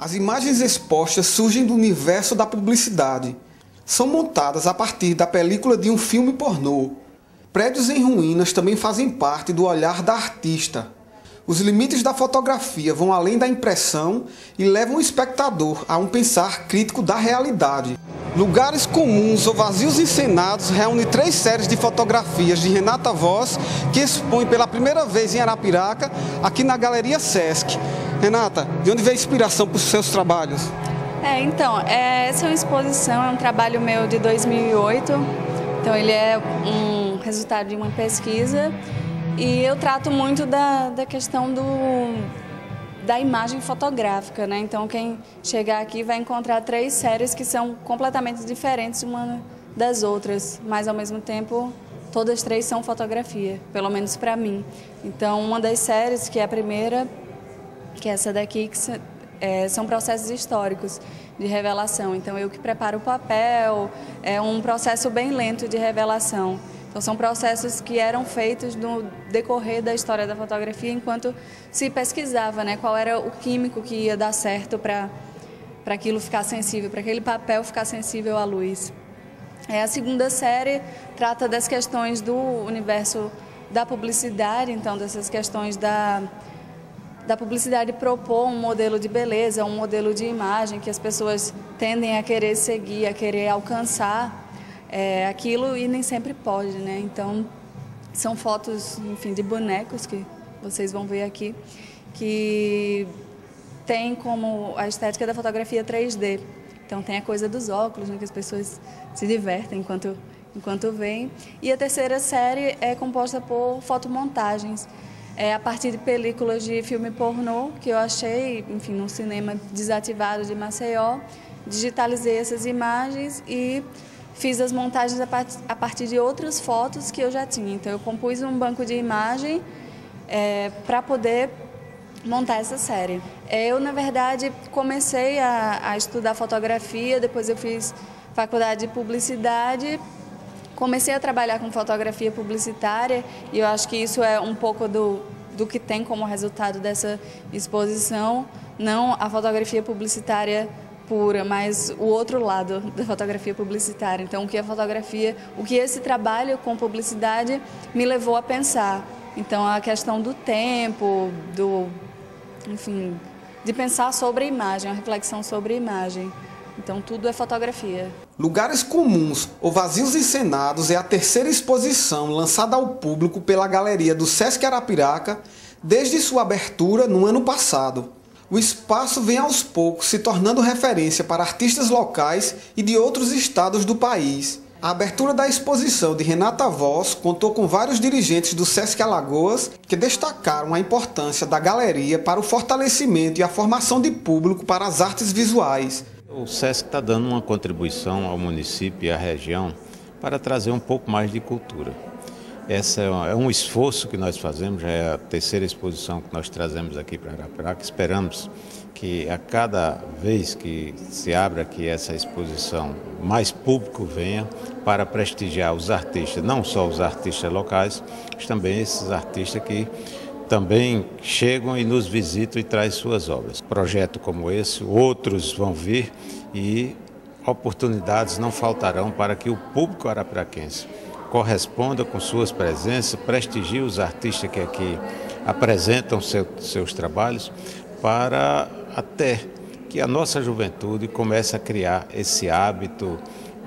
As imagens expostas surgem do universo da publicidade. São montadas a partir da película de um filme pornô. Prédios em ruínas também fazem parte do olhar da artista. Os limites da fotografia vão além da impressão e levam o espectador a um pensar crítico da realidade. Lugares Comuns ou Vazios Encenados reúne três séries de fotografias de Renata Voz, que expõe pela primeira vez em Arapiraca, aqui na Galeria Sesc. Renata, de onde veio a inspiração para os seus trabalhos? É, então, é, essa é uma exposição, é um trabalho meu de 2008. Então, ele é um resultado de uma pesquisa e eu trato muito da, da questão do, da imagem fotográfica, né? Então quem chegar aqui vai encontrar três séries que são completamente diferentes uma das outras, mas ao mesmo tempo todas três são fotografia, pelo menos para mim. Então uma das séries que é a primeira, que é essa daqui, que é, são processos históricos de revelação. Então eu que preparo o papel, é um processo bem lento de revelação. Então, são processos que eram feitos no decorrer da história da fotografia, enquanto se pesquisava né, qual era o químico que ia dar certo para aquilo ficar sensível, para aquele papel ficar sensível à luz. É, a segunda série trata das questões do universo da publicidade, então, dessas questões da, da publicidade propor um modelo de beleza, um modelo de imagem que as pessoas tendem a querer seguir, a querer alcançar é, aquilo e nem sempre pode, né? Então, são fotos, enfim, de bonecos que vocês vão ver aqui, que tem como a estética da fotografia 3D. Então, tem a coisa dos óculos, né, que as pessoas se divertem enquanto, enquanto veem. E a terceira série é composta por fotomontagens. É a partir de películas de filme pornô que eu achei, enfim, num cinema desativado de Maceió, digitalizei essas imagens e fiz as montagens a partir de outras fotos que eu já tinha. Então, eu compus um banco de imagem é, para poder montar essa série. É, eu, na verdade, comecei a, a, estudar fotografia, depois eu fiz faculdade de publicidade, comecei a trabalhar com fotografia publicitária e eu acho que isso é um pouco do, do que tem como resultado dessa exposição, não a fotografia publicitária pura, mas o outro lado da fotografia publicitária. Então, o que a fotografia, o que esse trabalho com publicidade me levou a pensar. Então, a questão do tempo, do, enfim, de pensar sobre a imagem, a reflexão sobre a imagem. Então, tudo é fotografia. Lugares Comuns ou Vazios Encenados é a terceira exposição lançada ao público pela Galeria do Sesc Arapiraca desde sua abertura no ano passado o espaço vem aos poucos se tornando referência para artistas locais e de outros estados do país. A abertura da exposição de Renata Voz contou com vários dirigentes do Sesc Alagoas que destacaram a importância da galeria para o fortalecimento e a formação de público para as artes visuais. O Sesc está dando uma contribuição ao município e à região para trazer um pouco mais de cultura. Esse é um esforço que nós fazemos, já é a terceira exposição que nós trazemos aqui para Arapiraca. Esperamos que a cada vez que se abra aqui essa exposição, mais público venha para prestigiar os artistas, não só os artistas locais, mas também esses artistas que também chegam e nos visitam e trazem suas obras. Projeto como esse, outros vão vir e oportunidades não faltarão para que o público arapiraquense corresponda com suas presenças, prestigie os artistas que aqui apresentam seu, seus trabalhos, para até que a nossa juventude comece a criar esse hábito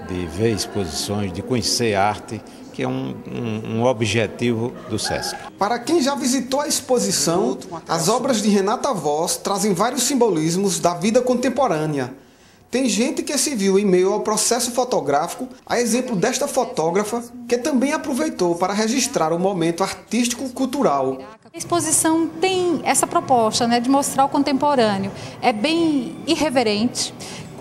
de ver exposições, de conhecer arte, que é um, um, um, objetivo do SESC. Para quem já visitou a exposição, as obras de Renata Voz trazem vários simbolismos da vida contemporânea tem gente que se viu em meio ao processo fotográfico, a exemplo desta fotógrafa, que também aproveitou para registrar o momento artístico-cultural. A exposição tem essa proposta né, de mostrar o contemporâneo. É bem irreverente,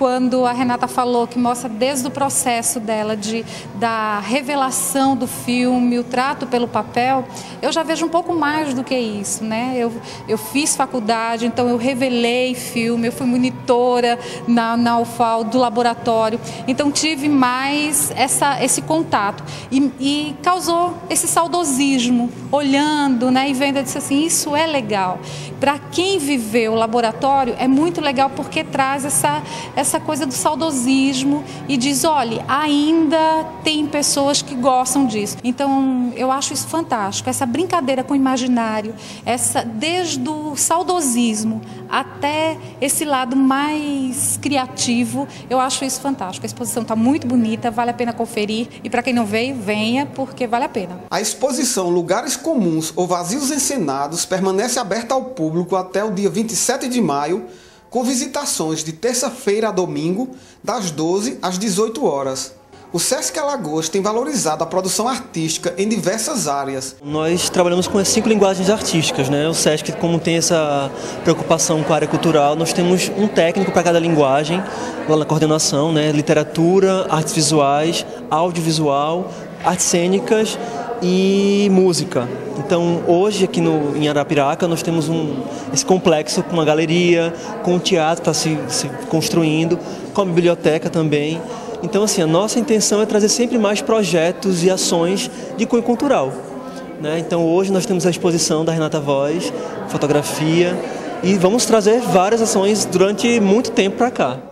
quando a Renata falou que mostra desde o processo dela de da revelação do filme, o trato pelo papel, eu já vejo um pouco mais do que isso, né? Eu, eu fiz faculdade, então eu revelei filme, eu fui monitora na, na UFAL do laboratório, então tive mais essa, esse contato e, e causou esse saudosismo, olhando, né, e vendo, eu disse assim, isso é legal. Para quem viveu o laboratório é muito legal porque traz essa essa coisa do saudosismo e diz, olha, ainda tem pessoas que gostam disso. Então, eu acho isso fantástico, essa brincadeira com o imaginário, essa desde o saudosismo até esse lado mais criativo, eu acho isso fantástico. A exposição está muito bonita, vale a pena conferir e para quem não veio, venha porque vale a pena. A exposição Lugares Comuns ou Vazios Encenados permanece aberta ao público até o dia 27 de maio com visitações de terça-feira a domingo, das 12 às 18 horas. O Sesc Alagoas tem valorizado a produção artística em diversas áreas. Nós trabalhamos com as cinco linguagens artísticas, né? O Sesc, como tem essa preocupação com a área cultural, nós temos um técnico para cada linguagem, na coordenação, né? Literatura, artes visuais, audiovisual, artes cênicas e música. Então, hoje aqui no, em Arapiraca, nós temos um, esse complexo com uma galeria, com um teatro está se, se construindo, com a biblioteca também. Então, assim, a nossa intenção é trazer sempre mais projetos e ações de cunho cultural. Né? Então, hoje nós temos a exposição da Renata Voz, fotografia, e vamos trazer várias ações durante muito tempo para cá.